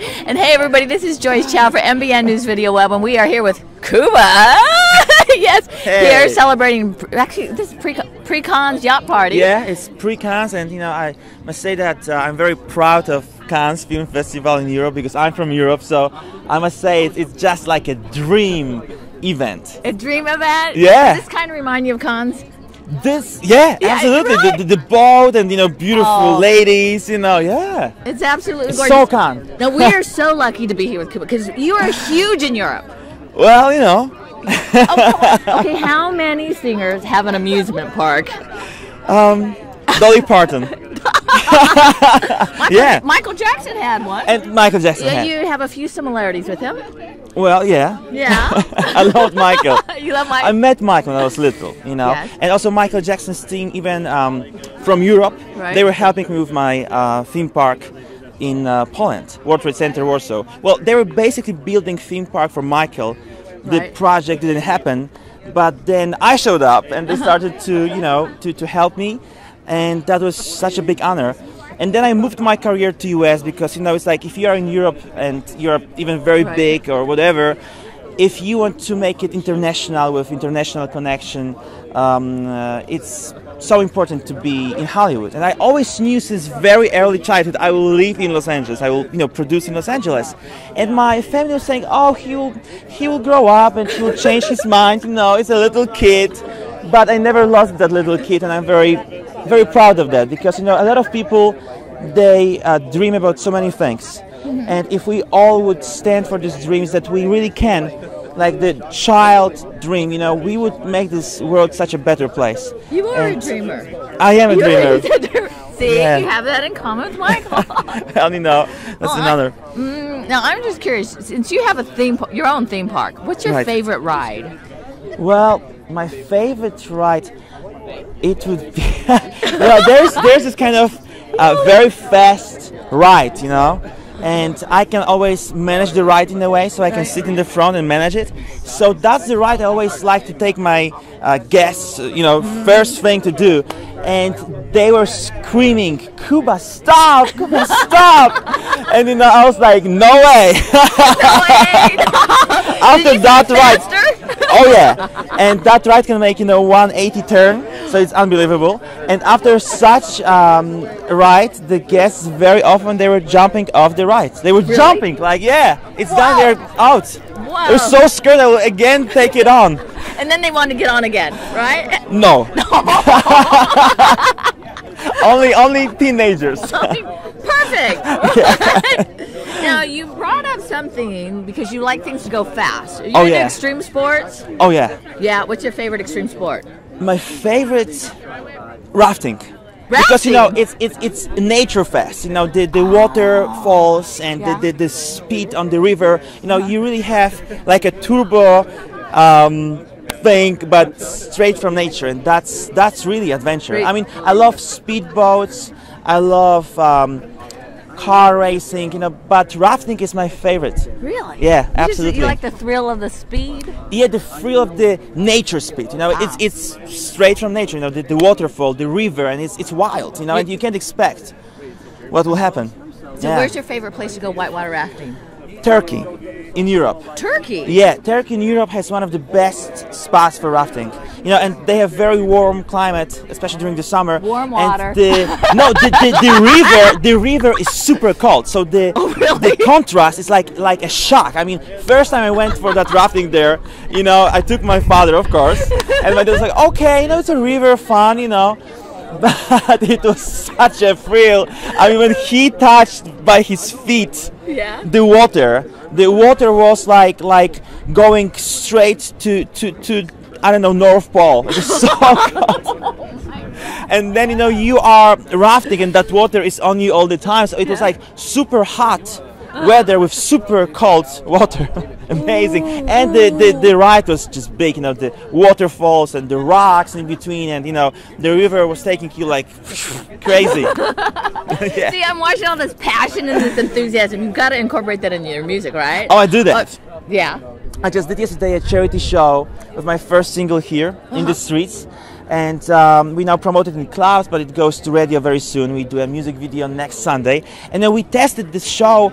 And hey, everybody, this is Joyce Chow for MBN News Video Web, and we are here with Kuba. yes, Hey. here celebrating. Actually, this is pre pre-Cannes yacht party. Yeah, it's pre Cannes, and you know I must say that uh, I'm very proud of Cannes Film Festival in Europe because I'm from Europe. So I must say it's, it's just like a dream event. A dream event. Yeah. Does this kind of remind you of Cannes? This, yeah, Yeah, absolutely. right. The, the, the boat and you know beautiful Oh. ladies, you know, yeah. It's absolutely It's gorgeous. so Cannes. Now we are so lucky to be here with Kuba because you are huge in Europe. Well, you know, oh, Okay, how many singers have an amusement park? Um, Dolly Parton. yeah, Michael Jackson had one. and Michael Jackson. yeah, you have a few similarities with him. Well, yeah. Yeah. I love Michael. you love Mike. I met Michael when I was little, you know, Yes. and also Michael Jackson's team, even um, from Europe, Right. they were helping me with my uh, theme park in uh, Poland, World Trade Center Warsaw. Well, they were basically building theme park for Michael. The Right. project didn't happen, but then I showed up, and they started to, you know, to, to help me, and that was such a big honor. And then I moved my career to US because you know it's like if you are in Europe and you're even very Right. big or whatever, if you want to make it international with international connection, um, uh, it's so important to be in Hollywood. And I always knew since very early childhood I will live in Los Angeles. I will, you know, produce in Los Angeles. And my family was saying, "Oh, he will, he will grow up and he will change his mind. You know, he's a little kid." But I never lost that little kid, and I'm very, very proud of that because you know a lot of people they uh, dream about so many things. And if we all would stand for these dreams that we really can, like the child dream, you know, we would make this world such a better place. you are And a dreamer. I am a You dreamer. See, Yeah. you have that in common with Michael. well, you know, that's Well, I- another. Mm, now I'm just curious, since you have a theme, your own theme park, what's your Right. favorite ride? Well, my favorite ride, it would be. well, there's there's this kind of uh, very fast ride, you know, and I can always manage the ride in a way, so I can sit in the front and manage it. So that's the ride I always like to take my uh, guests, you know, first thing to do. And they were screaming, "Kuba, stop! Kuba, stop!" and you know, I was like, "No way!" After that ride? Oh yeah. And that ride can make you know 180 turn so it's unbelievable. And after such um, ride the guests very often they were jumping off the ride they were jumping like yeah. It's done Wow. they're out. Wow. they're so scared they will again take it on. And then they want to get on again, right? no. Only only teenagers. Perfect. now you brought up something because you like things to go fast. Are you Oh, into yeah. extreme sports? oh yeah Yeah. What's your favorite extreme sport? my favorite rafting. Rafting? Because you know it's it's it's nature fast. You know the the water falls and Yeah. the, the the speed on the river. You know you really have like a turbo um, thing, but straight from nature, and that's that's really adventure. I mean I love speedboats. I love um, car racing. You know, but rafting is my favorite. Really? Yeah, You just- absolutely. you like the thrill of the speed? Yeah, the thrill of the nature speed. You know, it's Wow. it's straight from nature. You know, the, the waterfall, the river, and it's it's wild. You know, and you can't expect what will happen. So yeah. where's your favorite place to go whitewater rafting? Turkey, in Europe? Turkey. Yeah, Turkey in Europe has one of the best spots for rafting. You know, and they have very warm climate, especially during the summer. Warm And water. the, no, the, the, the river, the river is super cold. So the Oh, really? the contrast is like like a shock. I mean, first time I went for that rafting there, you know, I took my father, of course, and my dad was like, okay, you know, it's a river, fun, you know. But it was such a thrill. I mean, when he touched by his feet Yeah. the water the water was like like going straight to to to I don't know North Pole. It was so cold. And then you know you are rafting and that water is on you all the time. So it was like super hot weather with super cold water. Amazing. And the, the, the ride was just big, you know, the waterfalls and the rocks in between and you know the river was taking you like crazy. yeah. See, I'm watching all this passion and this enthusiasm. You've got to incorporate that in your music, right? Oh, I do that. Uh, yeah. I just did yesterday a charity show with my first single here in Uh-huh. the streets. And um, we now promote it in clubs, but it goes to radio very soon. We do a music video next Sunday. And then we tested this show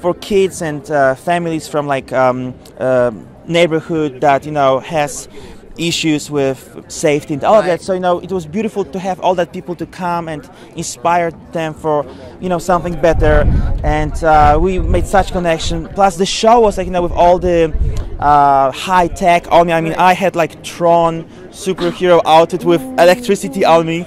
for kids and uh, families from like um, uh, neighborhood that you know has issues with safety and all of that. So you know, it was beautiful to have all that people to come and inspire them for you know something better. And uh, we made such connection. Plus, the show was like you know with all the uh, high tech on me. I mean, I had like Tron superhero outfit with electricity on me.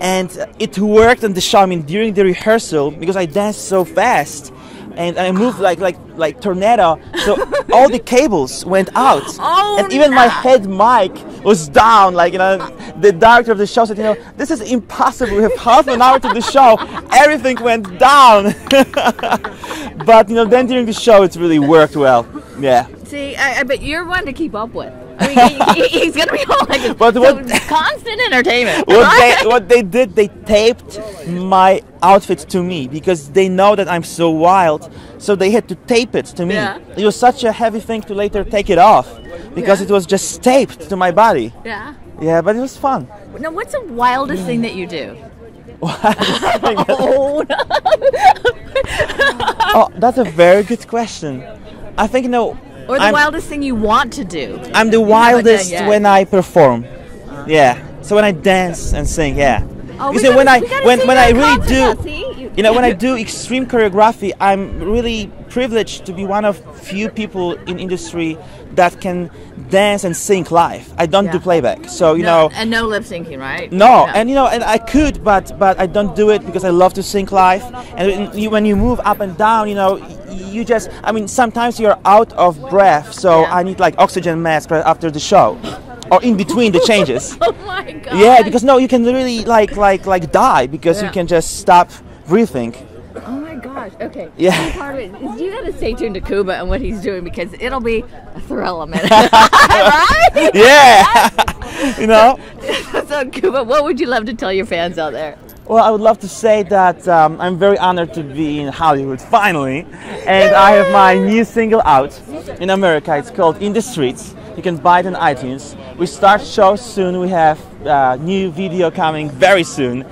And it worked on the show. I mean, during the rehearsal, because I danced so fast, and I moved like like like tornado. So all the cables went out, Oh, and even my head mic was down. Like you know, the director of the show said, you know, this is impossible. We have half an hour to the show. Everything went down. but you know, then during the show, it really worked well. Yeah. See, I, I bet you're one to keep up with. I mean, he, he's gonna be all like But so what- constant entertainment. what they what they did they taped my outfit to me because they know that I'm so wild so they had to tape it to me Yeah. it was such a heavy thing to later take it off because Yeah. it was just taped to my body yeah. yeah but it was fun Now, what's the wildest thing that you do? oh, oh that's a very good question I think you know or the I'm, wildest thing you want to do? I'm the wildest when I perform. Yeah. So when I dance and sing yeah Oh, you see when I when when I really do? You- you know when I do extreme choreography I'm really privileged to be one of few people in industry that can dance and sing live I don't do playback so you no, know and no lip syncing, right? no, and you know, and I could, but but I don't do it because I love to sing live. And when you, when you move up and down, you know, you just, I mean, sometimes you're out of breath, so Yeah. I need like oxygen mask right after the show, or in between the changes. Oh my god. Yeah, because no, you can really like like like die because you can just stop breathing. Oh my gosh. Okay. Yeah. See, Part of it is you gotta stay tuned to Kuba and what he's doing because it'll be a thrill a minute. right? Yeah, you know. so Kuba, what would you love to tell your fans out there? Well, I would love to say that um, I'm very honored to be in Hollywood finally, and I have my new single out in America. It's called In the Streets. You can buy it on iTunes. We start shows soon. We have uh, new video coming very soon,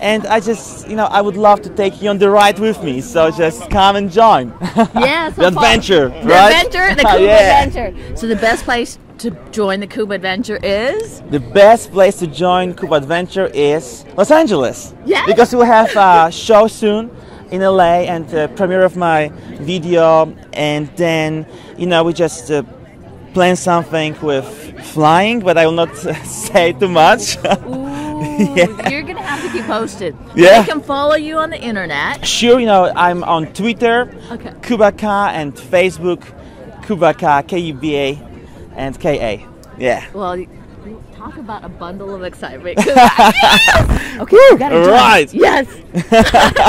and I just, you know, I would love to take you on the ride with me. So just come and join. Yes, the adventure, The right? adventure, the Kuba Yeah. adventure. So the best place to join the Kuba adventure is The best place to join Kuba Adventure is Los Angeles. Yes? Because we have a show soon in LA and the premiere of my video, and then you know we just uh, plan something with flying, but I will not say too much. Ooh, Yeah. you're gonna have to keep posted. Yeah. They can follow you on the internet. sure, you know I'm on Twitter, Okay. Kubaka, and Facebook, Kubaka, K U B A, and K A. Yeah. Well, talk about a bundle of excitement. Yes! Okay, gotta join. Right. Yes.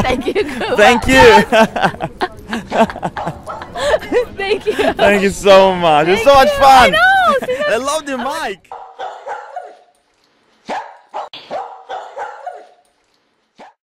Thank you, Kuba. Thank you. Thank you. Thank you so much. It was so much you. I fun. know. I love the mic.